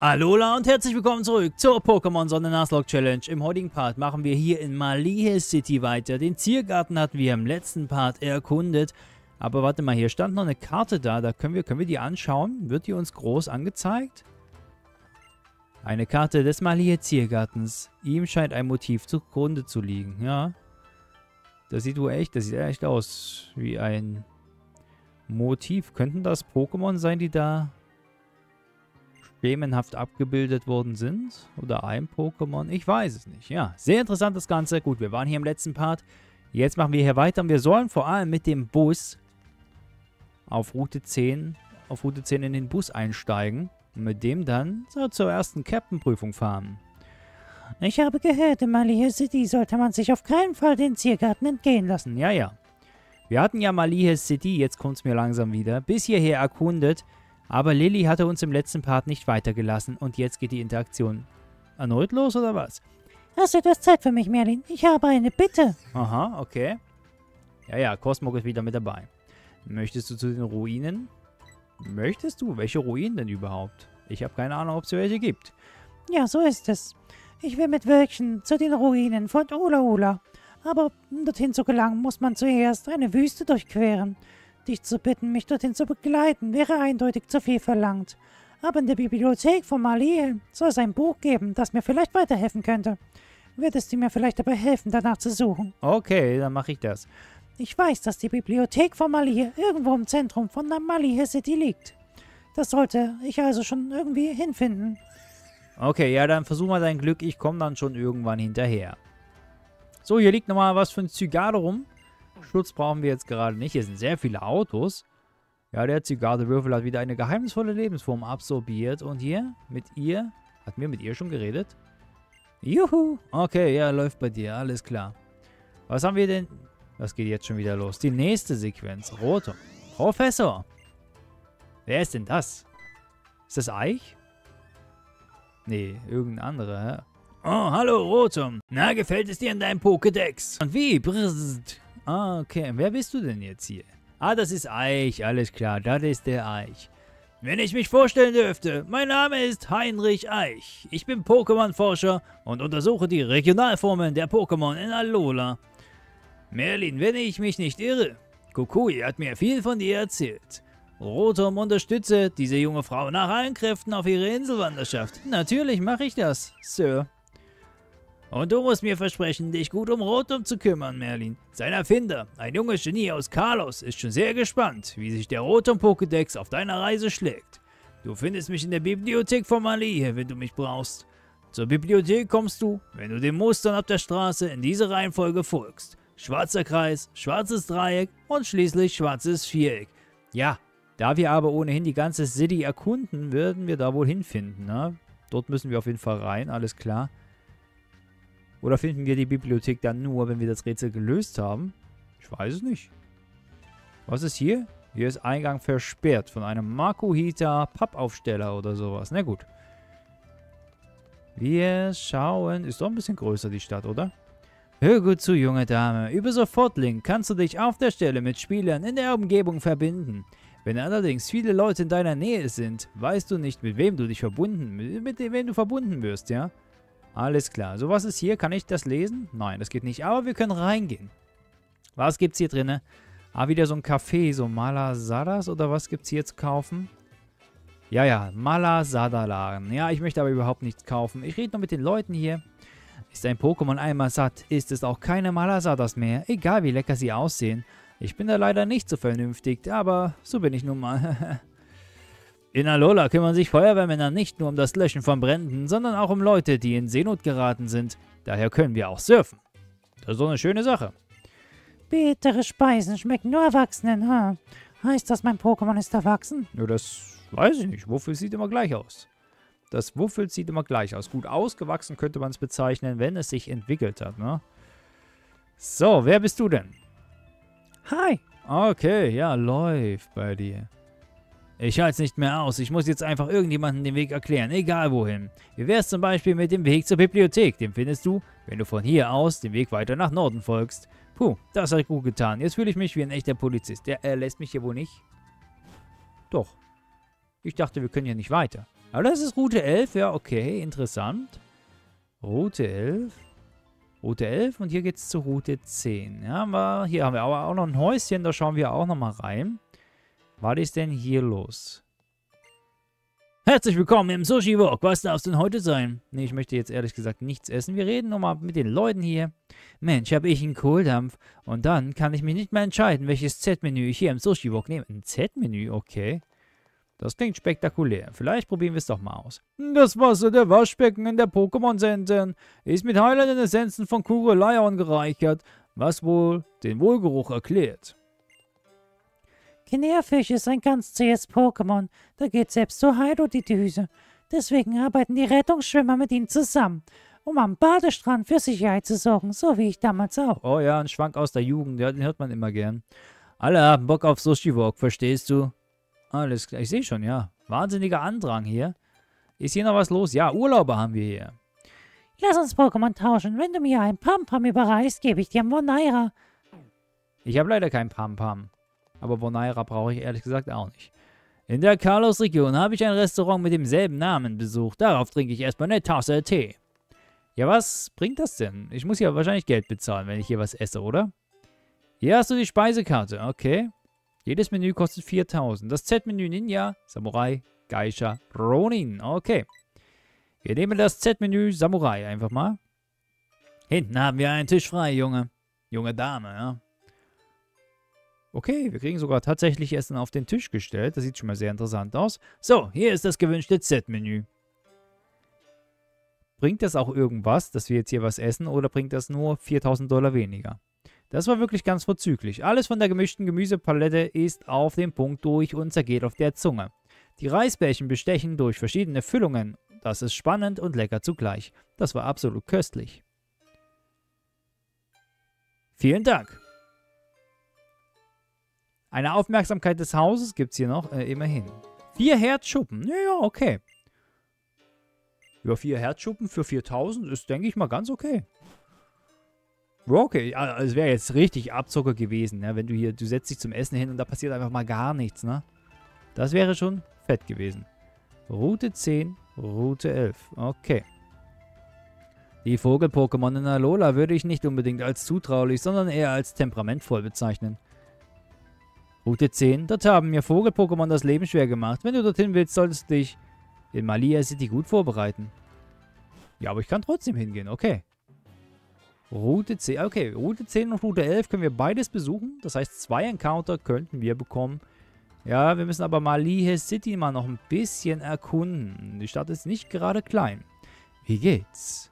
Alola und herzlich willkommen zurück zur Pokémon Sonnennaslock Challenge. Im heutigen Part machen wir hier in Malihe City weiter. Den Ziergarten hatten wir im letzten Part erkundet. Aber warte mal, hier stand noch eine Karte da. Da können wir, können wir die anschauen? Wird die uns groß angezeigt? Eine Karte des Malihe Ziergartens. Ihm scheint ein Motiv zugrunde zu liegen. Ja. Das sieht wohl echt, das sieht echt aus wie ein Motiv. Könnten das Pokémon sein, die da schemenhaft abgebildet worden sind. Oder ein Pokémon. Ich weiß es nicht. Ja, sehr interessant das Ganze. Gut, wir waren hier im letzten Part. Jetzt machen wir hier weiter. Und wir sollen vor allem mit dem Bus auf Route 10, auf Route 10 in den Bus einsteigen. Und mit dem dann so zur ersten Captain-Prüfung fahren. Ich habe gehört, in Malihe City sollte man sich auf keinen Fall den Ziergarten entgehen lassen. Ja, ja. Wir hatten ja Malihe City, jetzt kommt es mir langsam wieder, bis hierher erkundet. Aber Lilly hatte uns im letzten Part nicht weitergelassen und jetzt geht die Interaktion erneut los, oder was? Hast du etwas Zeit für mich, Merlin? Ich habe eine Bitte. Aha, okay. Ja, ja, Cosmog ist wieder mit dabei. Möchtest du zu den Ruinen? Möchtest du? Welche Ruinen denn überhaupt? Ich habe keine Ahnung, ob es welche gibt. Ja, so ist es. Ich will mit Wölkchen zu den Ruinen von Ula Ula. Aber um dorthin zu gelangen, muss man zuerst eine Wüste durchqueren. Dich zu bitten, mich dorthin zu begleiten, wäre eindeutig zu viel verlangt. Aber in der Bibliothek von Maliel soll es ein Buch geben, das mir vielleicht weiterhelfen könnte. Würdest du mir vielleicht dabei helfen, danach zu suchen? Okay, dann mache ich das. Ich weiß, dass die Bibliothek von Malihe irgendwo im Zentrum von der Malihe City liegt. Das sollte ich also schon irgendwie hinfinden. Okay, ja, dann versuch mal dein Glück. Ich komme dann schon irgendwann hinterher. So, hier liegt nochmal was für ein Zygarde rum. Schutz brauchen wir jetzt gerade nicht. Hier sind sehr viele Autos. Ja, der Zygardewürfel hat wieder eine geheimnisvolle Lebensform absorbiert. Und hier, mit ihr, hatten wir mit ihr schon geredet? Juhu. Okay, ja, läuft bei dir. Alles klar. Was haben wir denn? Was geht jetzt schon wieder los? Die nächste Sequenz. Rotom. Professor. Wer ist denn das? Ist das Eich? Nee, irgendein anderer, hä? Oh, hallo, Rotom. Na, gefällt es dir in deinem Pokédex? Und wie? Brrrst. Ah, okay. Wer bist du denn jetzt hier? Ah, das ist Eich. Alles klar, das ist der Eich. Wenn ich mich vorstellen dürfte, mein Name ist Heinrich Eich. Ich bin Pokémon-Forscher und untersuche die Regionalformen der Pokémon in Alola. Merlin, wenn ich mich nicht irre, Kukui hat mir viel von dir erzählt. Rotom unterstütze diese junge Frau nach allen Kräften auf ihre Inselwanderschaft. Natürlich mache ich das, Sir. Und du musst mir versprechen, dich gut um Rotom zu kümmern, Merlin. Sein Erfinder, ein junges Genie aus Carlos, ist schon sehr gespannt, wie sich der Rotom-Pokédex auf deiner Reise schlägt. Du findest mich in der Bibliothek von Malie, wenn du mich brauchst. Zur Bibliothek kommst du, wenn du den Mustern auf der Straße in diese Reihenfolge folgst. Schwarzer Kreis, schwarzes Dreieck und schließlich schwarzes Viereck. Ja, da wir aber ohnehin die ganze City erkunden, würden wir da wohl hinfinden, ne? Dort müssen wir auf jeden Fall rein, alles klar. Oder finden wir die Bibliothek dann nur, wenn wir das Rätsel gelöst haben? Ich weiß es nicht. Was ist hier? Hier ist Eingang versperrt von einem Makuhita Pappaufsteller oder sowas. Na gut. Wir schauen. Ist doch ein bisschen größer die Stadt, oder? Hör gut zu, junge Dame. Über Sofortlink kannst du dich auf der Stelle mit Spielern in der Umgebung verbinden. Wenn allerdings viele Leute in deiner Nähe sind, weißt du nicht, mit wem du dich verbunden, mit, mit wem du verbunden wirst, ja? Alles klar. So, was ist hier? Kann ich das lesen? Nein, das geht nicht. Aber wir können reingehen. Was gibt's hier drinne? Ah, wieder so ein Café, so Malasadas oder was gibt's hier zu kaufen? Ja, ja, Malasada-Laden. Ja, ich möchte aber überhaupt nichts kaufen. Ich rede nur mit den Leuten hier. Ist ein Pokémon einmal satt, ist es auch keine Malasadas mehr, egal wie lecker sie aussehen. Ich bin da leider nicht so vernünftig, aber so bin ich nun mal. In Alola kümmern sich Feuerwehrmänner nicht nur um das Löschen von Bränden, sondern auch um Leute, die in Seenot geraten sind. Daher können wir auch surfen. Das ist doch eine schöne Sache. Bittere Speisen schmecken nur Erwachsenen, ha? Heißt das, mein Pokémon ist erwachsen? Ja, das weiß ich nicht. Wuffel sieht immer gleich aus. Das Wuffel sieht immer gleich aus. Gut ausgewachsen könnte man es bezeichnen, wenn es sich entwickelt hat, ne? So, wer bist du denn? Hi. Okay, ja, läuft bei dir. Ich halte es nicht mehr aus. Ich muss jetzt einfach irgendjemanden den Weg erklären, egal wohin. Wie wär's zum Beispiel mit dem Weg zur Bibliothek? Den findest du, wenn du von hier aus den Weg weiter nach Norden folgst. Puh, das hat gut getan. Jetzt fühle ich mich wie ein echter Polizist. Der äh, lässt mich hier wohl nicht? Doch. Ich dachte, wir können hier nicht weiter. Aber das ist Route 11, ja, okay, interessant. Route 11. Route 11 und hier geht es zur Route 10. Ja, aber hier haben wir aber auch noch ein Häuschen, da schauen wir auch noch mal rein. Was ist denn hier los? Herzlich willkommen im Sushi Walk. Was darf es denn heute sein? Nee, ich möchte jetzt ehrlich gesagt nichts essen. Wir reden nochmal mit den Leuten hier. Mensch, habe ich einen Kohldampf. Und dann kann ich mich nicht mehr entscheiden, welches Z-Menü ich hier im Sushi Walk nehme. Ein Z-Menü? Okay. Das klingt spektakulär. Vielleicht probieren wir es doch mal aus. Das Wasser der Waschbecken in der Pokémon-Center ist mit heilenden Essenzen von Kurelei angereichert, was wohl den Wohlgeruch erklärt. Kinärfisch ist ein ganz zähes Pokémon. Da geht selbst so Heido die Düse. Deswegen arbeiten die Rettungsschwimmer mit ihm zusammen, um am Badestrand für Sicherheit zu sorgen, so wie ich damals auch. Oh ja, ein Schwank aus der Jugend, ja, den hört man immer gern. Alle haben Bock auf Sushi Walk, verstehst du? Alles klar, ich sehe schon, ja. Wahnsinniger Andrang hier. Ist hier noch was los? Ja, Urlauber haben wir hier. Lass uns Pokémon tauschen. Wenn du mir ein Pampam überreichst, gebe ich dir einen Wonaira. Ich habe leider kein Pam-Pam. Aber Bonaira brauche ich ehrlich gesagt auch nicht. In der Carlos-Region habe ich ein Restaurant mit demselben Namen besucht. Darauf trinke ich erstmal eine Tasse Tee. Ja, was bringt das denn? Ich muss ja wahrscheinlich Geld bezahlen, wenn ich hier was esse, oder? Hier hast du die Speisekarte, okay. Jedes Menü kostet 4000. Das Z-Menü Ninja, Samurai, Geisha, Ronin. Okay. Wir nehmen das Z-Menü Samurai einfach mal. Hinten haben wir einen Tisch frei, Junge. Junge Dame, ja. Okay, wir kriegen sogar tatsächlich Essen auf den Tisch gestellt. Das sieht schon mal sehr interessant aus. So, hier ist das gewünschte Z-Menü. Bringt das auch irgendwas, dass wir jetzt hier was essen, oder bringt das nur 4000 Dollar weniger? Das war wirklich ganz vorzüglich. Alles von der gemischten Gemüsepalette ist auf den Punkt durch und zergeht auf der Zunge. Die Reisbällchen bestechen durch verschiedene Füllungen. Das ist spannend und lecker zugleich. Das war absolut köstlich. Vielen Dank. Eine Aufmerksamkeit des Hauses gibt es hier noch, äh, immerhin. Vier Herzschuppen. Ja, ja, okay. Ja, vier Herzschuppen für 4000 ist, denke ich mal, ganz okay. Okay, also es wäre jetzt richtig Abzocker gewesen, ne? wenn du hier, du setzt dich zum Essen hin und da passiert einfach mal gar nichts, ne? Das wäre schon fett gewesen. Route 10, Route 11, okay. Die Vogel-Pokémon in Alola würde ich nicht unbedingt als zutraulich, sondern eher als temperamentvoll bezeichnen. Route 10, dort haben mir Vogel-Pokémon das Leben schwer gemacht. Wenn du dorthin willst, solltest du dich in Malia City gut vorbereiten. Ja, aber ich kann trotzdem hingehen, okay. Route 10, okay, Route 10 und Route 11 können wir beides besuchen. Das heißt, zwei Encounter könnten wir bekommen. Ja, wir müssen aber Malihe City mal noch ein bisschen erkunden. Die Stadt ist nicht gerade klein. Wie geht's?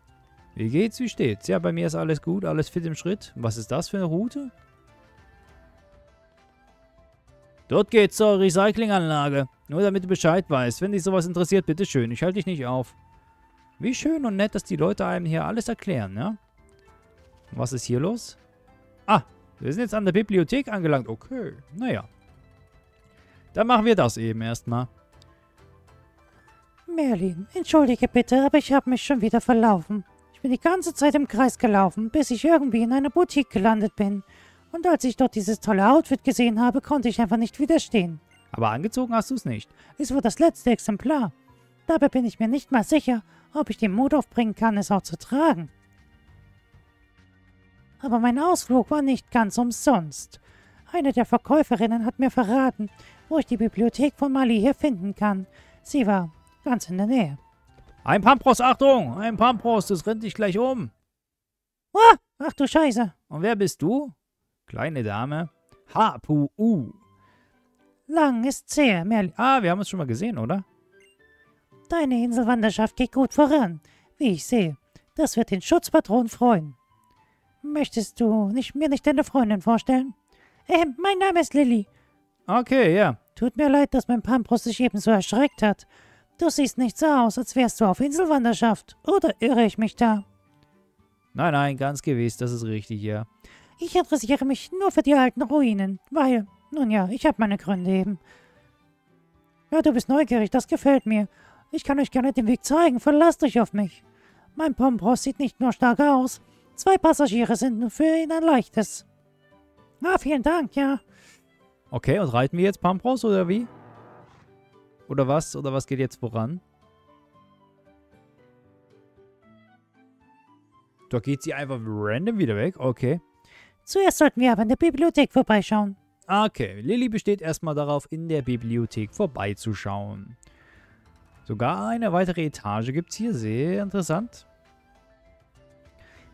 Wie geht's, wie steht's? Ja, bei mir ist alles gut, alles fit im Schritt. Was ist das für eine Route? Dort geht's zur Recyclinganlage. Nur damit du Bescheid weißt. Wenn dich sowas interessiert, bitteschön. Ich halte dich nicht auf. Wie schön und nett, dass die Leute einem hier alles erklären, ja? Was ist hier los? Ah, wir sind jetzt an der Bibliothek angelangt. Okay, naja. Dann machen wir das eben erstmal. Merlin, entschuldige bitte, aber ich habe mich schon wieder verlaufen. Ich bin die ganze Zeit im Kreis gelaufen, bis ich irgendwie in einer Boutique gelandet bin. Und als ich dort dieses tolle Outfit gesehen habe, konnte ich einfach nicht widerstehen. Aber angezogen hast du es nicht. Es war das letzte Exemplar. Dabei bin ich mir nicht mal sicher, ob ich den Mut aufbringen kann, es auch zu tragen. Aber mein Ausflug war nicht ganz umsonst. Eine der Verkäuferinnen hat mir verraten, wo ich die Bibliothek von Mali hier finden kann. Sie war ganz in der Nähe. Ein Pampros, Achtung! Ein Pampros, das rennt dich gleich um. Ah, ach du Scheiße. Und wer bist du? Kleine Dame. H-Pu-U. Lang ist sehr, Merlin. Ah, wir haben uns schon mal gesehen, oder? Deine Inselwanderschaft geht gut voran, wie ich sehe. Das wird den Schutzpatron freuen. Möchtest du nicht, mir nicht deine Freundin vorstellen? Ähm, mein Name ist Lilly. Okay, ja. Tut mir leid, dass mein Pampros sich ebenso erschreckt hat. Du siehst nicht so aus, als wärst du auf Inselwanderschaft. Oder irre ich mich da? Nein, nein, ganz gewiss, das ist richtig, ja. Ich interessiere mich nur für die alten Ruinen, weil, nun ja, ich habe meine Gründe eben. Ja, du bist neugierig, das gefällt mir. Ich kann euch gerne den Weg zeigen, verlasst euch auf mich. Mein Pombros sieht nicht nur stark aus, zwei Passagiere sind für ihn ein leichtes. Ah, vielen Dank, ja. Okay, und reiten wir jetzt Pampros oder wie? Oder was? Oder was geht jetzt voran? Da geht sie einfach random wieder weg. Okay. Zuerst sollten wir aber in der Bibliothek vorbeischauen. Okay, Lilly besteht erstmal darauf, in der Bibliothek vorbeizuschauen. Sogar eine weitere Etage gibt es hier. Sehr interessant.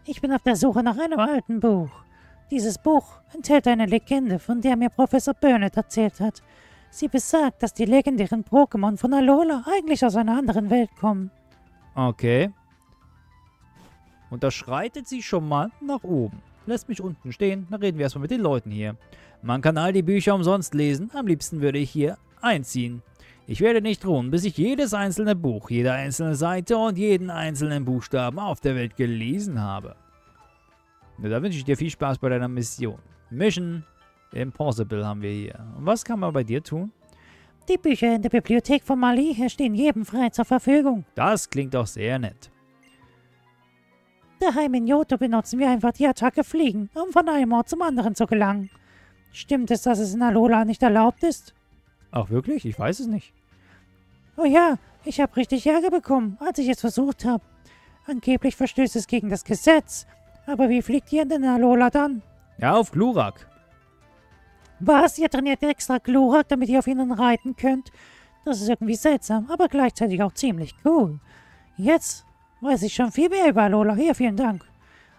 Ich bin auf der Suche nach einem alten Buch. Dieses Buch enthält eine Legende, von der mir Professor Burnett erzählt hat. Sie besagt, dass die legendären Pokémon von Alola eigentlich aus einer anderen Welt kommen. Okay. Und da schreitet sie schon mal nach oben. Lässt mich unten stehen, dann reden wir erstmal mit den Leuten hier. Man kann all die Bücher umsonst lesen, am liebsten würde ich hier einziehen. Ich werde nicht ruhen, bis ich jedes einzelne Buch, jede einzelne Seite und jeden einzelnen Buchstaben auf der Welt gelesen habe. Na, da wünsche ich dir viel Spaß bei deiner Mission. Mission Impossible haben wir hier. Und was kann man bei dir tun? Die Bücher in der Bibliothek von Mali stehen jedem frei zur Verfügung. Das klingt doch sehr nett. Daheim in Johto benutzen wir einfach die Attacke Fliegen, um von einem Ort zum anderen zu gelangen. Stimmt es, dass es in Alola nicht erlaubt ist? Ach wirklich? Ich weiß es nicht. Oh ja, ich habe richtig Ärger bekommen, als ich es versucht habe. Angeblich verstößt es gegen das Gesetz. Aber wie fliegt ihr denn in Alola dann? Ja, auf Glurak. Was? Ihr trainiert extra Glurak, damit ihr auf ihnen reiten könnt? Das ist irgendwie seltsam, aber gleichzeitig auch ziemlich cool. Jetzt weiß ich schon viel mehr über Alola. Hier, vielen Dank.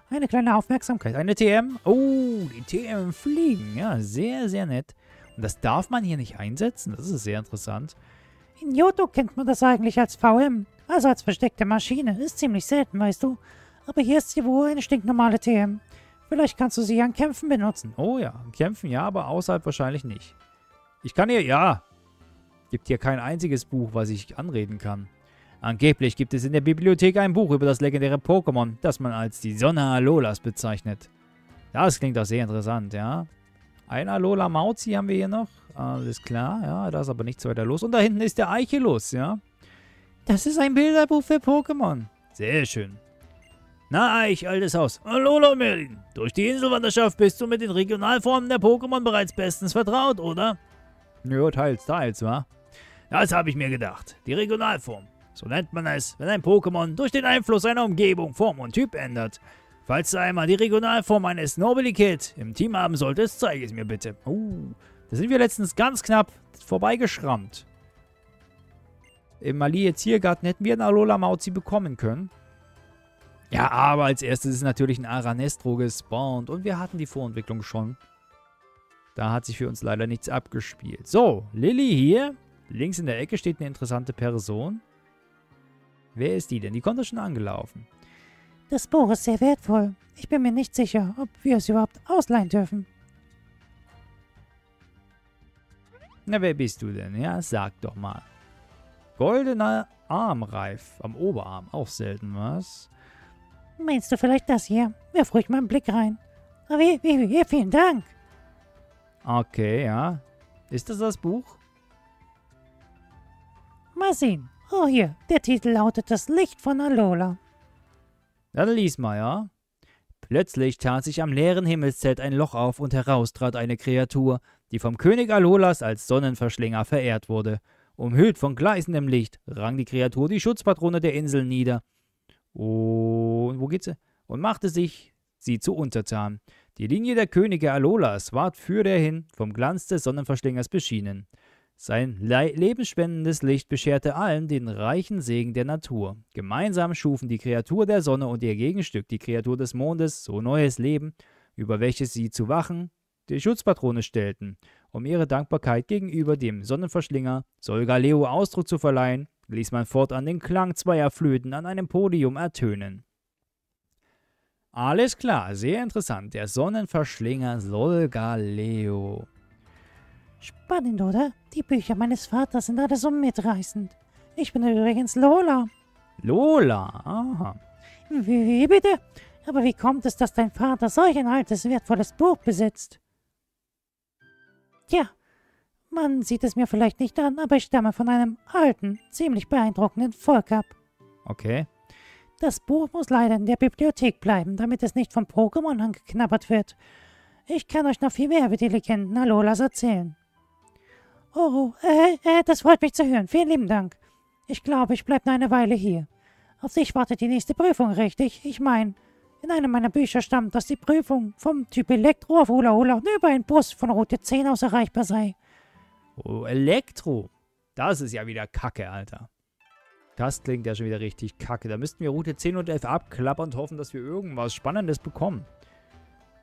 Eine kleine Aufmerksamkeit. Eine TM. Oh, die TM fliegen. Ja, sehr, sehr nett. Und das darf man hier nicht einsetzen? Das ist sehr interessant. In Johto kennt man das eigentlich als VM, also als versteckte Maschine. Ist ziemlich selten, weißt du. Aber hier ist sie wohl eine stinknormale TM. Vielleicht kannst du sie an Kämpfen benutzen. Oh ja, Kämpfen ja, aber außerhalb wahrscheinlich nicht. Ich kann hier, ja. Gibt hier kein einziges Buch, was ich anreden kann. Angeblich gibt es in der Bibliothek ein Buch über das legendäre Pokémon, das man als die Sonne Alolas bezeichnet. Das klingt doch sehr interessant, ja. Ein Alola Mauzi haben wir hier noch. Alles klar, ja, da ist aber nichts weiter los. Und da hinten ist der Eichelus, ja. Das ist ein Bilderbuch für Pokémon. Sehr schön. Na, Eich, altes Haus. Alola Merlin. Durch die Inselwanderschaft bist du mit den Regionalformen der Pokémon bereits bestens vertraut, oder? Ja, teils, teils, wa? Das habe ich mir gedacht. Die Regionalform. So nennt man es, wenn ein Pokémon durch den Einfluss einer Umgebung Form und Typ ändert. Falls du einmal die Regionalform eines Nobelikit im Team haben solltest, zeige es mir bitte. Uh, da sind wir letztens ganz knapp vorbeigeschrammt. Im Malie Ziergarten hätten wir einen Alola Mauzi bekommen können. Ja, aber als erstes ist natürlich ein Aranestro gespawnt und wir hatten die Vorentwicklung schon. Da hat sich für uns leider nichts abgespielt. So, Lilly hier. Links in der Ecke steht eine interessante Person. Wer ist die denn? Die kommt doch schon angelaufen. Das Buch ist sehr wertvoll. Ich bin mir nicht sicher, ob wir es überhaupt ausleihen dürfen. Na, wer bist du denn? Ja, sag doch mal. Goldener Armreif am Oberarm. Auch selten, was? Meinst du vielleicht das hier? Wirf ruhig mal einen Blick rein. Aber wie, wie, wie, vielen Dank. Okay, ja. Ist das das Buch? Mal sehen. Oh, hier. Der Titel lautet Das Licht von Alola. Dann lies mal, ja. Plötzlich tat sich am leeren Himmelszelt ein Loch auf und heraus trat eine Kreatur, die vom König Alolas als Sonnenverschlinger verehrt wurde. Umhüllt von gleißendem Licht rang die Kreatur die Schutzpatrone der Insel nieder. Und wo geht's? Und machte sich sie zu untertan. Die Linie der Könige Alolas ward für derhin vom Glanz des Sonnenverschlingers beschienen. Sein lebensspendendes Licht bescherte allen den reichen Segen der Natur. Gemeinsam schufen die Kreatur der Sonne und ihr Gegenstück, die Kreatur des Mondes, so neues Leben, über welches sie zu wachen, die Schutzpatrone stellten, um ihre Dankbarkeit gegenüber dem Sonnenverschlinger Solgaleo Ausdruck zu verleihen, ließ man fortan den Klang zweier Flöten an einem Podium ertönen. Alles klar, sehr interessant. Der Sonnenverschlinger Solgaleo. Spannend, oder? Die Bücher meines Vaters sind alle so mitreißend. Ich bin übrigens Lola. Lola? Aha. Wie, wie bitte? Aber wie kommt es, dass dein Vater solch ein altes, wertvolles Buch besitzt? Tja, man sieht es mir vielleicht nicht an, aber ich stamme von einem alten, ziemlich beeindruckenden Volk ab. Okay. Das Buch muss leider in der Bibliothek bleiben, damit es nicht vom Pokémon angeknabbert wird. Ich kann euch noch viel mehr über die Legenden Alolas erzählen. Oh, äh, äh, das freut mich zu hören. Vielen lieben Dank. Ich glaube, ich bleibe noch eine Weile hier. Auf dich wartet die nächste Prüfung, richtig? Ich meine, In einem meiner Bücher stammt, dass die Prüfung vom Typ Elektro auf Ula Ula nur über einen Bus von Route 10 aus erreichbar sei. Oh, Elektro. Das ist ja wieder Kacke, Alter. Das klingt ja schon wieder richtig kacke. Da müssten wir Route 10 und 11 abklappern und hoffen, dass wir irgendwas Spannendes bekommen.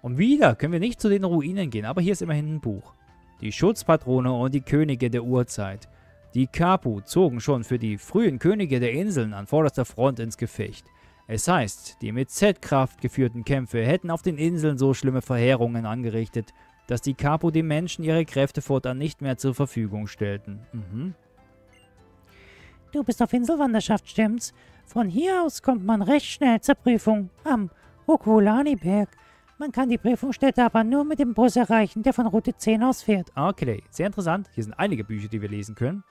Und wieder können wir nicht zu den Ruinen gehen, aber hier ist immerhin ein Buch. Die Schutzpatrone und die Könige der Urzeit. Die Kapu zogen schon für die frühen Könige der Inseln an vorderster Front ins Gefecht. Es heißt, die mit Z-Kraft geführten Kämpfe hätten auf den Inseln so schlimme Verheerungen angerichtet, dass die Kapu den Menschen ihre Kräfte fortan nicht mehr zur Verfügung stellten. Mhm. Du bist auf Inselwanderschaft, stimmt's? Von hier aus kommt man recht schnell zur Prüfung am Hokulani-Berg. Man kann die Prüfungsstätte aber nur mit dem Bus erreichen, der von Route 10 aus fährt. Okay, sehr interessant. Hier sind einige Bücher, die wir lesen können.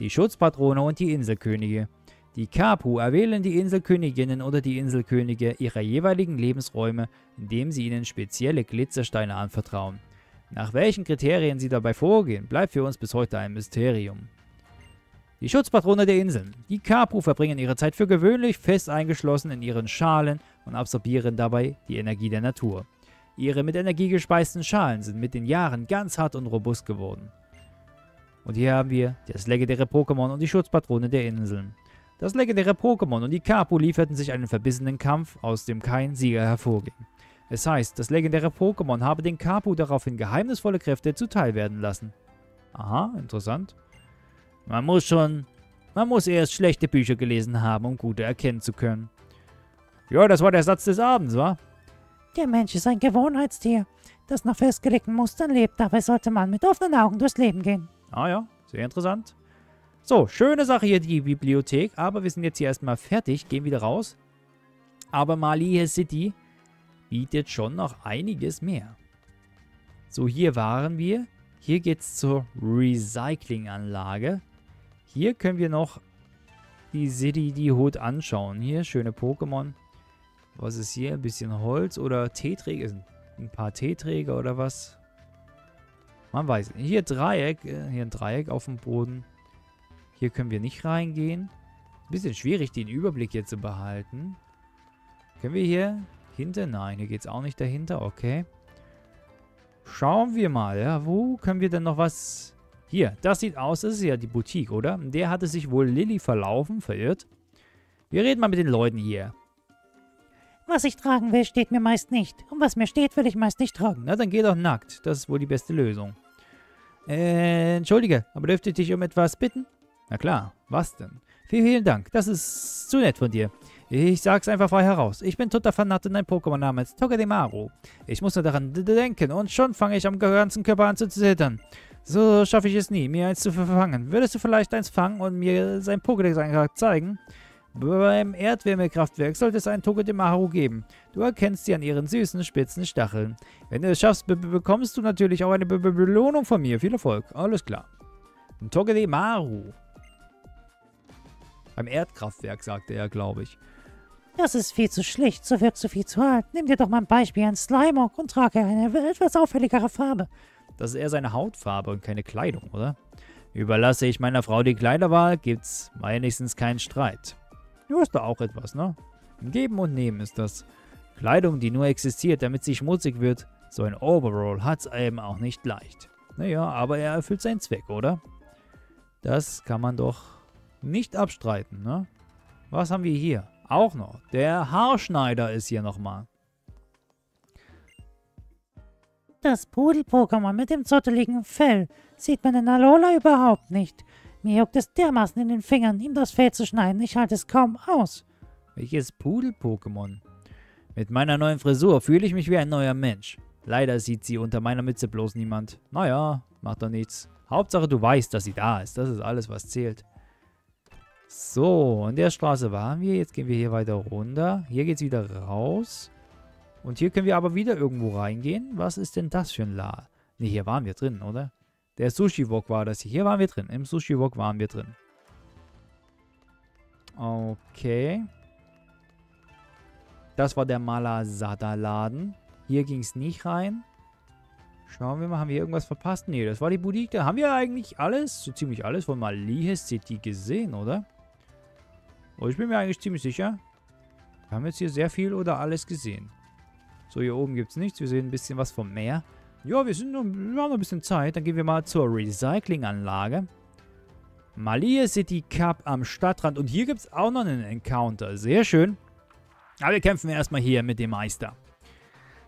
Die Schutzpatrone und die Inselkönige. Die Kapu erwählen die Inselköniginnen oder die Inselkönige ihrer jeweiligen Lebensräume, indem sie ihnen spezielle Glitzersteine anvertrauen. Nach welchen Kriterien sie dabei vorgehen, bleibt für uns bis heute ein Mysterium. Die Schutzpatrone der Inseln. Die Kapu verbringen ihre Zeit für gewöhnlich fest eingeschlossen in ihren Schalen und absorbieren dabei die Energie der Natur. Ihre mit Energie gespeisten Schalen sind mit den Jahren ganz hart und robust geworden. Und hier haben wir das legendäre Pokémon und die Schutzpatrone der Inseln. Das legendäre Pokémon und die Kapu lieferten sich einen verbissenen Kampf, aus dem kein Sieger hervorging. Es heißt, das legendäre Pokémon habe den Kapu daraufhin geheimnisvolle Kräfte zuteilwerden lassen. Aha, interessant. Man muss schon... Man muss erst schlechte Bücher gelesen haben, um gute erkennen zu können. Ja, das war der Satz des Abends, wa? Der Mensch ist ein Gewohnheitstier, das nach festgelegten Mustern lebt. Dabei sollte man mit offenen Augen durchs Leben gehen. Ah ja, sehr interessant. So, schöne Sache hier, die Bibliothek. Aber wir sind jetzt hier erstmal fertig, gehen wieder raus. Aber Malihe City bietet schon noch einiges mehr. So, hier waren wir. Hier geht es zur Recyclinganlage. Hier können wir noch die City, die Hut anschauen. Hier, schöne Pokémon. Was ist hier? Ein bisschen Holz oder Teeträger? Ein paar Teeträger oder was? Man weiß. Hier Dreieck. Äh, hier ein Dreieck auf dem Boden. Hier können wir nicht reingehen. Ein bisschen schwierig, den Überblick hier zu behalten. Können wir hier hinter? Nein, hier geht es auch nicht dahinter. Okay. Schauen wir mal, ja. Wo können wir denn noch was hier, das sieht aus, das ist ja die Boutique, oder? Der hatte sich wohl Lilly verlaufen, verirrt. Wir reden mal mit den Leuten hier. Was ich tragen will, steht mir meist nicht. Und was mir steht, will ich meist nicht tragen. Na, dann geh doch nackt. Das ist wohl die beste Lösung. Äh, entschuldige, aber dürfte ich dich um etwas bitten? Na klar, was denn? Vielen, vielen Dank. Das ist zu nett von dir. Ich sag's einfach frei heraus. Ich bin total Fanat in ein Pokémon namens Togedemaru. Ich muss nur daran denken und schon fange ich am ganzen Körper an zu zittern. So schaffe ich es nie, mir eins zu verfangen. Würdest du vielleicht eins fangen und mir sein Pokédex zeigen? Beim Erdwärmekraftwerk sollte es einen Togedemaru geben. Du erkennst sie an ihren süßen, spitzen Stacheln. Wenn du es schaffst, bekommst du natürlich auch eine Be Be Belohnung von mir. Viel Erfolg. Alles klar. Ein Togedemaru. Beim Erdkraftwerk, sagte er, glaube ich. Das ist viel zu schlicht, so wirkst du viel zu alt. Nimm dir doch mal ein Beispiel an Slimer und trage eine etwas auffälligere Farbe. Das ist eher seine Hautfarbe und keine Kleidung, oder? Überlasse ich meiner Frau die Kleiderwahl, gibt's wenigstens keinen Streit. Du hast da auch etwas, ne? Geben und Nehmen ist das. Kleidung, die nur existiert, damit sie schmutzig wird, so ein Overall hat's eben auch nicht leicht. Naja, aber er erfüllt seinen Zweck, oder? Das kann man doch nicht abstreiten, ne? Was haben wir hier? Auch noch. Der Haarschneider ist hier nochmal. Das Pudel-Pokémon mit dem zotteligen Fell sieht man in Alola überhaupt nicht. Mir juckt es dermaßen in den Fingern, ihm das Fell zu schneiden. Ich halte es kaum aus. Welches Pudel-Pokémon? Mit meiner neuen Frisur fühle ich mich wie ein neuer Mensch. Leider sieht sie unter meiner Mütze bloß niemand. Naja, macht doch nichts. Hauptsache du weißt, dass sie da ist. Das ist alles, was zählt. So, in der Straße waren wir. Jetzt gehen wir hier weiter runter. Hier geht es wieder raus. Und hier können wir aber wieder irgendwo reingehen. Was ist denn das für ein La? Ne, hier waren wir drin, oder? Der Sushi-Wok war das hier. Hier waren wir drin. Im Sushi-Wok waren wir drin. Okay. Das war der Malasada-Laden. Hier ging es nicht rein. Schauen wir mal, haben wir irgendwas verpasst? Ne, das war die Boutique. Da haben wir eigentlich alles, so ziemlich alles von Malihe City gesehen, oder? Oh, ich bin mir eigentlich ziemlich sicher. Wir haben jetzt hier sehr viel oder alles gesehen. So, hier oben gibt es nichts. Wir sehen ein bisschen was vom Meer. Ja, wir, sind noch, wir haben noch ein bisschen Zeit. Dann gehen wir mal zur Recyclinganlage. Malia City Cup am Stadtrand. Und hier gibt es auch noch einen Encounter. Sehr schön. Aber wir kämpfen erstmal hier mit dem Meister.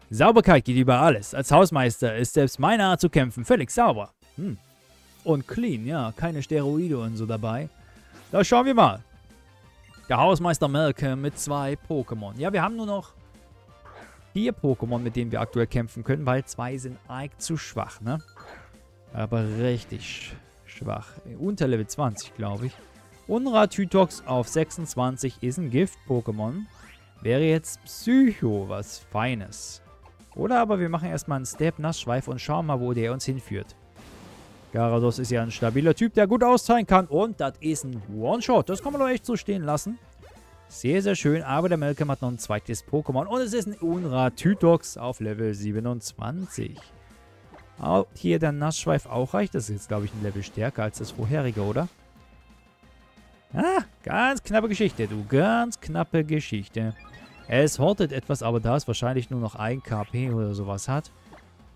Sauberkeit geht über alles. Als Hausmeister ist selbst meine Art zu kämpfen völlig sauber. Hm. Und clean, ja. Keine Steroide und so dabei. Da schauen wir mal. Der Hausmeister Melke mit zwei Pokémon. Ja, wir haben nur noch vier Pokémon, mit denen wir aktuell kämpfen können, weil zwei sind eigentlich zu schwach, ne? Aber richtig schwach. Unter Level 20, glaube ich. Unra Tytox auf 26 ist ein Gift-Pokémon. Wäre jetzt Psycho was Feines. Oder aber wir machen erstmal einen Step Nassschweif und schauen mal, wo der uns hinführt. Garados ist ja ein stabiler Typ, der gut austeilen kann. Und das ist ein One-Shot. Das kann man doch echt so stehen lassen. Sehr, sehr schön. Aber der Malcolm hat noch ein zweites Pokémon. Und es ist ein Unra Tytox auf Level 27. Auch hier der Nassschweif auch reicht. Das ist jetzt, glaube ich, ein Level stärker als das vorherige, oder? Ah, ganz knappe Geschichte, du. Ganz knappe Geschichte. Es hortet etwas, aber da es wahrscheinlich nur noch ein KP oder sowas hat,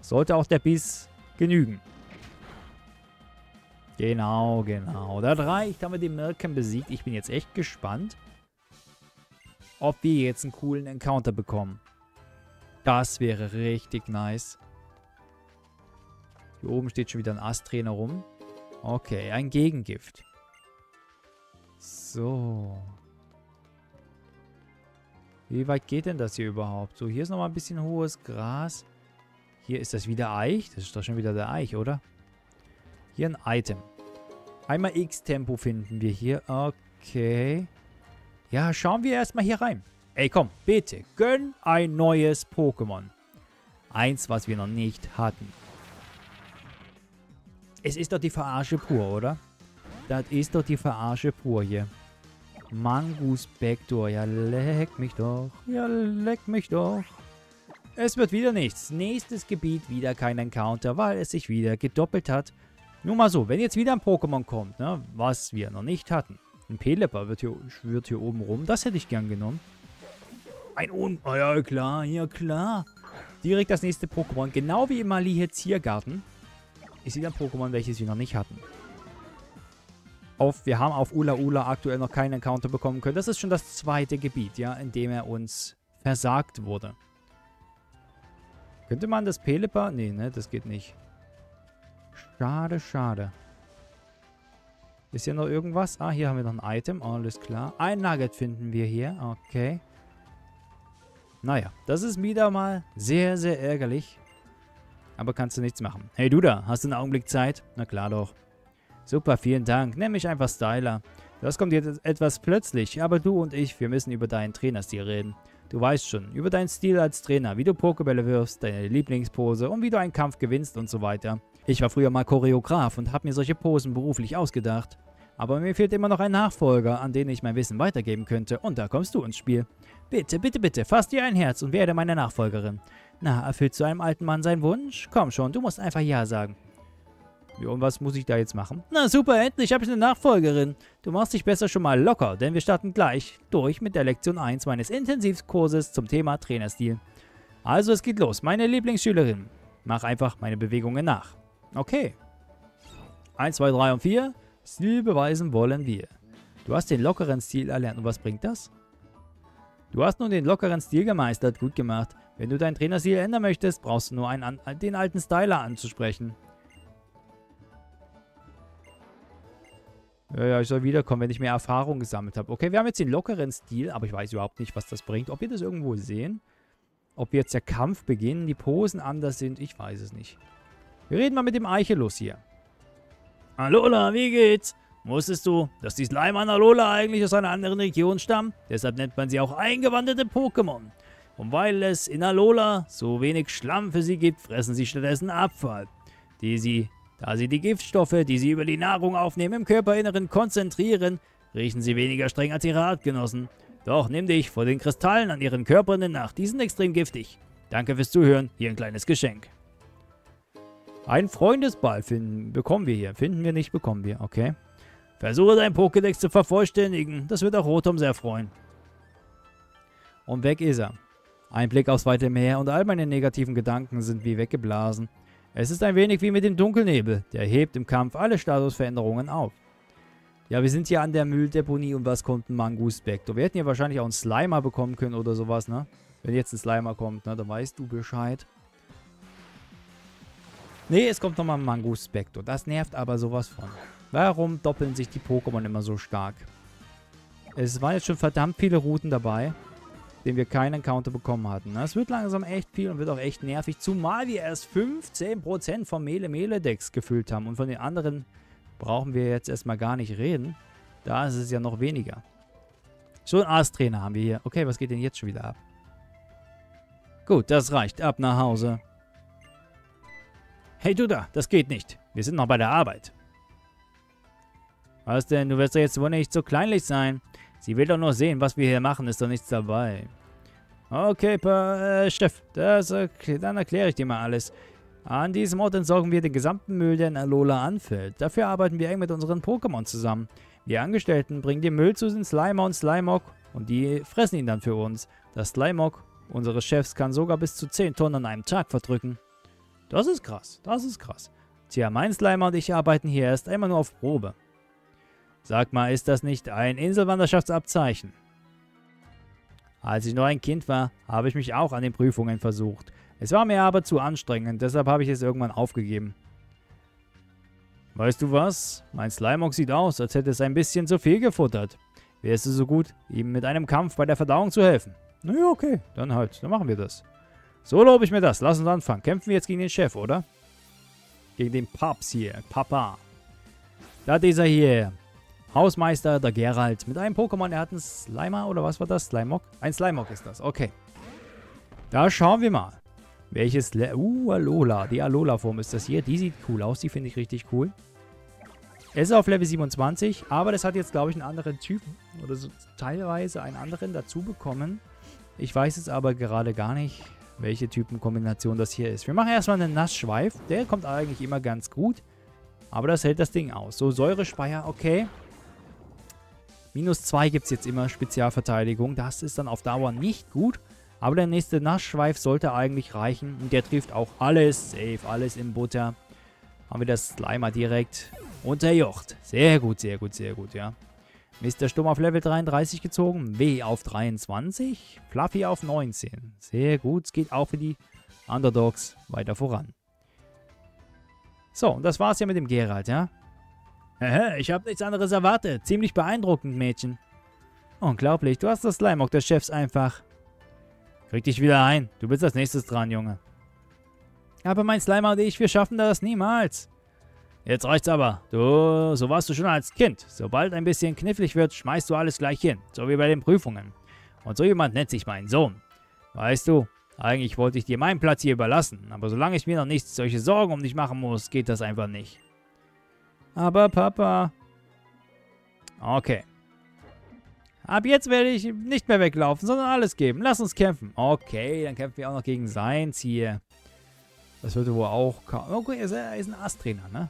sollte auch der Biss genügen. Genau, genau. Das reicht. Haben wir den Malcolm besiegt. Ich bin jetzt echt gespannt, ob wir jetzt einen coolen Encounter bekommen. Das wäre richtig nice. Hier oben steht schon wieder ein Asttrainer rum. Okay, ein Gegengift. So. Wie weit geht denn das hier überhaupt? So, hier ist nochmal ein bisschen hohes Gras. Hier ist das wieder Eich. Das ist doch schon wieder der Eich, oder? Hier ein Item. Einmal X-Tempo finden wir hier. Okay. Ja, schauen wir erstmal hier rein. Ey, komm, bitte, gönn ein neues Pokémon. Eins, was wir noch nicht hatten. Es ist doch die Verarsche pur, oder? Das ist doch die Verarsche pur hier. Mangus Backdoor. Ja, leck mich doch. Ja, leck mich doch. Es wird wieder nichts. Nächstes Gebiet wieder kein Encounter, weil es sich wieder gedoppelt hat. Nur mal so, wenn jetzt wieder ein Pokémon kommt, ne, was wir noch nicht hatten. Ein Pelepper wird hier, schwirrt hier oben rum. Das hätte ich gern genommen. Ein Un... Oh ja, klar, ja klar. Direkt das nächste Pokémon. Genau wie im Malihe Ziergarten. Ist wieder ein Pokémon, welches wir noch nicht hatten. Auf, wir haben auf Ula Ula aktuell noch keinen Encounter bekommen können. Das ist schon das zweite Gebiet, ja, in dem er uns versagt wurde. Könnte man das Pelepa? Nee, ne, das geht nicht. Schade, schade. Ist hier noch irgendwas? Ah, hier haben wir noch ein Item. Alles klar. Ein Nugget finden wir hier. Okay. Naja, das ist wieder mal sehr, sehr ärgerlich. Aber kannst du nichts machen. Hey, du da, hast du einen Augenblick Zeit? Na klar doch. Super, vielen Dank. Nenn mich einfach Styler. Das kommt jetzt etwas plötzlich, aber du und ich, wir müssen über deinen Trainerstil reden. Du weißt schon, über deinen Stil als Trainer, wie du Pokebälle wirfst, deine Lieblingspose und wie du einen Kampf gewinnst und so weiter. Ich war früher mal Choreograf und habe mir solche Posen beruflich ausgedacht. Aber mir fehlt immer noch ein Nachfolger, an den ich mein Wissen weitergeben könnte und da kommst du ins Spiel. Bitte, bitte, bitte, fass dir ein Herz und werde meine Nachfolgerin. Na, erfüllst du einem alten Mann seinen Wunsch? Komm schon, du musst einfach Ja sagen. Ja, und was muss ich da jetzt machen? Na super, endlich habe ich eine Nachfolgerin. Du machst dich besser schon mal locker, denn wir starten gleich durch mit der Lektion 1 meines Intensivkurses zum Thema Trainerstil. Also es geht los, meine Lieblingsschülerin. Mach einfach meine Bewegungen nach. Okay. 1, 2, 3 und 4. Stil beweisen wollen wir. Du hast den lockeren Stil erlernt und was bringt das? Du hast nun den lockeren Stil gemeistert, gut gemacht. Wenn du deinen Trainerstil ändern möchtest, brauchst du nur einen, den alten Styler anzusprechen. Ja, ja, ich soll wiederkommen, wenn ich mehr Erfahrung gesammelt habe. Okay, wir haben jetzt den lockeren Stil, aber ich weiß überhaupt nicht, was das bringt. Ob wir das irgendwo sehen? Ob jetzt der Kampf beginnen, die Posen anders sind, ich weiß es nicht. Wir reden mal mit dem Eichelus hier. Alola, wie geht's? Wusstest du, dass die Slime an Alola eigentlich aus einer anderen Region stammen? Deshalb nennt man sie auch eingewanderte Pokémon. Und weil es in Alola so wenig Schlamm für sie gibt, fressen sie stattdessen Abfall, die sie da sie die Giftstoffe, die sie über die Nahrung aufnehmen, im Körperinneren konzentrieren, riechen sie weniger streng als ihre Artgenossen. Doch nimm dich vor den Kristallen an ihren Körperinnen nach, die sind extrem giftig. Danke fürs Zuhören, hier ein kleines Geschenk. Ein Freundesball finden, bekommen wir hier. Finden wir nicht, bekommen wir, okay. Versuche dein Pokédex zu vervollständigen, das wird auch Rotom sehr freuen. Und weg ist er. Ein Blick aufs weite Meer und all meine negativen Gedanken sind wie weggeblasen. Es ist ein wenig wie mit dem Dunkelnebel, der hebt im Kampf alle Statusveränderungen auf. Ja, wir sind hier an der Mülldeponie und was kommt ein Manguspektor? Wir hätten hier wahrscheinlich auch einen Slimer bekommen können oder sowas, ne? Wenn jetzt ein Slimer kommt, ne, dann weißt du Bescheid. Nee, es kommt nochmal ein Manguspektor. Das nervt aber sowas von. Warum doppeln sich die Pokémon immer so stark? Es waren jetzt schon verdammt viele Routen dabei den wir keinen Encounter bekommen hatten. Ne? Es wird langsam echt viel und wird auch echt nervig, zumal wir erst 15% vom Mele-Mele-Decks gefüllt haben und von den anderen brauchen wir jetzt erstmal gar nicht reden. Da ist es ja noch weniger. Einen Ass-Trainer haben wir hier. Okay, was geht denn jetzt schon wieder ab? Gut, das reicht. Ab nach Hause. Hey du da, das geht nicht. Wir sind noch bei der Arbeit. Was denn? Du wirst doch jetzt wohl nicht so kleinlich sein. Sie will doch nur sehen, was wir hier machen, ist doch nichts dabei. Okay, pa, äh, Steff, das, äh, dann erkläre ich dir mal alles. An diesem Ort entsorgen wir den gesamten Müll, der in Alola anfällt. Dafür arbeiten wir eng mit unseren Pokémon zusammen. Die Angestellten bringen den Müll zu den Slimer und Slimog und die fressen ihn dann für uns. Das Slimog unseres Chefs kann sogar bis zu 10 Tonnen an einem Tag verdrücken. Das ist krass, das ist krass. Tja, mein Slimer und ich arbeiten hier erst einmal nur auf Probe. Sag mal, ist das nicht ein Inselwanderschaftsabzeichen? Als ich noch ein Kind war, habe ich mich auch an den Prüfungen versucht. Es war mir aber zu anstrengend, deshalb habe ich es irgendwann aufgegeben. Weißt du was? Mein Slimeox sieht aus, als hätte es ein bisschen zu viel gefuttert. Wärst du so gut, ihm mit einem Kampf bei der Verdauung zu helfen? Na ja, okay, dann halt, dann machen wir das. So lobe ich mir das, lass uns anfangen. Kämpfen wir jetzt gegen den Chef, oder? Gegen den Paps hier, Papa. Da dieser hier, Hausmeister, der Gerald, mit einem Pokémon. Er hat einen Slimer oder was war das? Slimog? Ein Slimog ist das, okay. Da schauen wir mal. Welches... Le uh, Alola. Die Alola-Form ist das hier. Die sieht cool aus. Die finde ich richtig cool. Es ist auf Level 27, aber das hat jetzt, glaube ich, einen anderen Typen. Oder so teilweise einen anderen dazu bekommen. Ich weiß es aber gerade gar nicht, welche Typenkombination das hier ist. Wir machen erstmal einen Nassschweif. Der kommt eigentlich immer ganz gut. Aber das hält das Ding aus. So, Säurespeier, okay. Minus 2 gibt es jetzt immer Spezialverteidigung. Das ist dann auf Dauer nicht gut. Aber der nächste Nassschweif sollte eigentlich reichen. Und der trifft auch alles. Safe, alles im Butter. Haben wir das Slimer direkt unterjocht. Sehr gut, sehr gut, sehr gut, ja. Mr. Stumm auf Level 33 gezogen. W auf 23. Fluffy auf 19. Sehr gut. Es geht auch für die Underdogs weiter voran. So, und das war's ja mit dem Gerald, ja. Ich habe nichts anderes erwartet. Ziemlich beeindruckend, Mädchen. Unglaublich, du hast das Slimeock des Chefs einfach. Krieg dich wieder ein. Du bist als nächstes dran, Junge. Aber mein Slimer und ich, wir schaffen das niemals. Jetzt reicht's aber. Du, so warst du schon als Kind. Sobald ein bisschen knifflig wird, schmeißt du alles gleich hin. So wie bei den Prüfungen. Und so jemand nennt sich mein Sohn. Weißt du, eigentlich wollte ich dir meinen Platz hier überlassen. Aber solange ich mir noch nicht solche Sorgen um dich machen muss, geht das einfach nicht. Aber Papa... Okay. Ab jetzt werde ich nicht mehr weglaufen, sondern alles geben. Lass uns kämpfen. Okay, dann kämpfen wir auch noch gegen Seins hier. Das würde wohl auch... Okay, er ist ein Ass-Trainer, ne?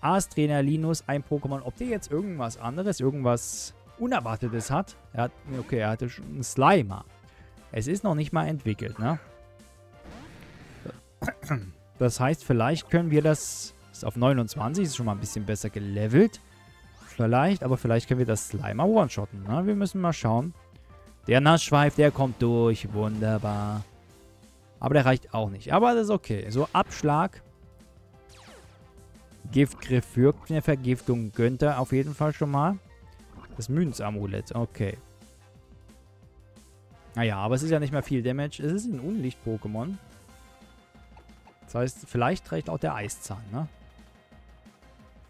Ass-Trainer Linus, ein Pokémon. Ob der jetzt irgendwas anderes, irgendwas Unerwartetes hat? Er hat... Okay, er hatte schon einen Slimer. Es ist noch nicht mal entwickelt, ne? Das heißt, vielleicht können wir das ist auf 29, ist schon mal ein bisschen besser gelevelt. Vielleicht, aber vielleicht können wir das Slimer one-shotten. Ne? Wir müssen mal schauen. Der Nassschweif, der kommt durch. Wunderbar. Aber der reicht auch nicht. Aber das ist okay. So, Abschlag. Giftgriff für eine Vergiftung gönnt er auf jeden Fall schon mal. Das Münzamulett, okay. Naja, aber es ist ja nicht mehr viel Damage. Es ist ein Unlicht-Pokémon. Das heißt, vielleicht reicht auch der Eiszahn, ne?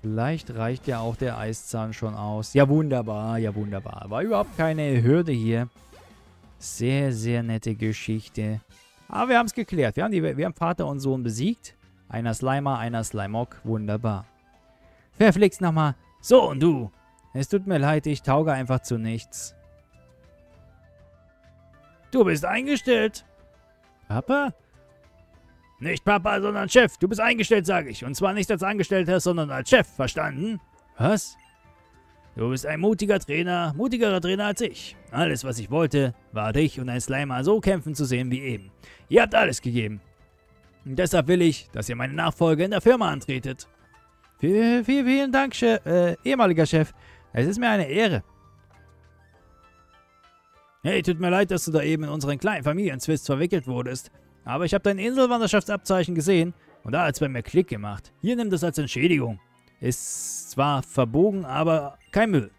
Vielleicht reicht ja auch der Eiszahn schon aus. Ja, wunderbar, ja, wunderbar. War überhaupt keine Hürde hier. Sehr, sehr nette Geschichte. Aber wir haben es geklärt. Wir haben, die, wir haben Vater und Sohn besiegt. Einer Slimer, einer Slimog. Wunderbar. Verflixt nochmal. So, und du. Es tut mir leid, ich tauge einfach zu nichts. Du bist eingestellt. Papa? Nicht Papa, sondern Chef. Du bist eingestellt, sage ich. Und zwar nicht als Angestellter, sondern als Chef. Verstanden? Was? Du bist ein mutiger Trainer, mutigerer Trainer als ich. Alles, was ich wollte, war dich und ein Slimer so kämpfen zu sehen wie eben. Ihr habt alles gegeben. Und deshalb will ich, dass ihr meine Nachfolge in der Firma antretet. Vielen, vielen, vielen Dank, Chef, äh, ehemaliger Chef. Es ist mir eine Ehre. Hey, tut mir leid, dass du da eben in unseren kleinen Familienzwist verwickelt wurdest. Aber ich habe dein Inselwanderschaftsabzeichen gesehen und da hat es bei mir Klick gemacht. Hier nimm das als Entschädigung. Ist zwar verbogen, aber kein Müll.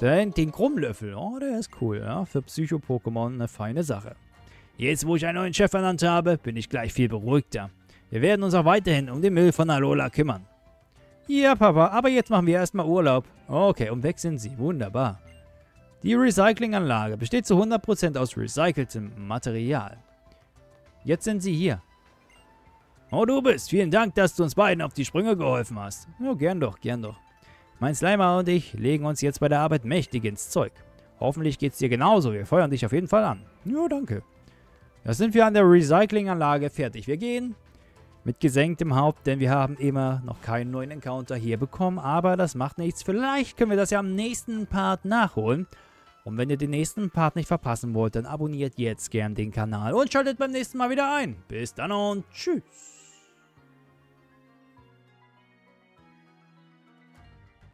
Den, den Krummlöffel, oh, der ist cool, ja. Für Psycho-Pokémon eine feine Sache. Jetzt, wo ich einen neuen Chef ernannt habe, bin ich gleich viel beruhigter. Wir werden uns auch weiterhin um den Müll von Alola kümmern. Ja, Papa, aber jetzt machen wir erstmal Urlaub. Okay, und weg sind sie. Wunderbar. Die Recyclinganlage besteht zu 100% aus recyceltem Material. Jetzt sind sie hier. Oh, du bist. Vielen Dank, dass du uns beiden auf die Sprünge geholfen hast. Oh, gern doch, gern doch. Mein Slimer und ich legen uns jetzt bei der Arbeit mächtig ins Zeug. Hoffentlich geht's dir genauso. Wir feuern dich auf jeden Fall an. Ja, danke. Da sind wir an der Recyclinganlage fertig. Wir gehen mit gesenktem Haupt, denn wir haben immer noch keinen neuen Encounter hier bekommen. Aber das macht nichts. Vielleicht können wir das ja am nächsten Part nachholen. Und wenn ihr den nächsten Part nicht verpassen wollt, dann abonniert jetzt gern den Kanal und schaltet beim nächsten Mal wieder ein. Bis dann und tschüss.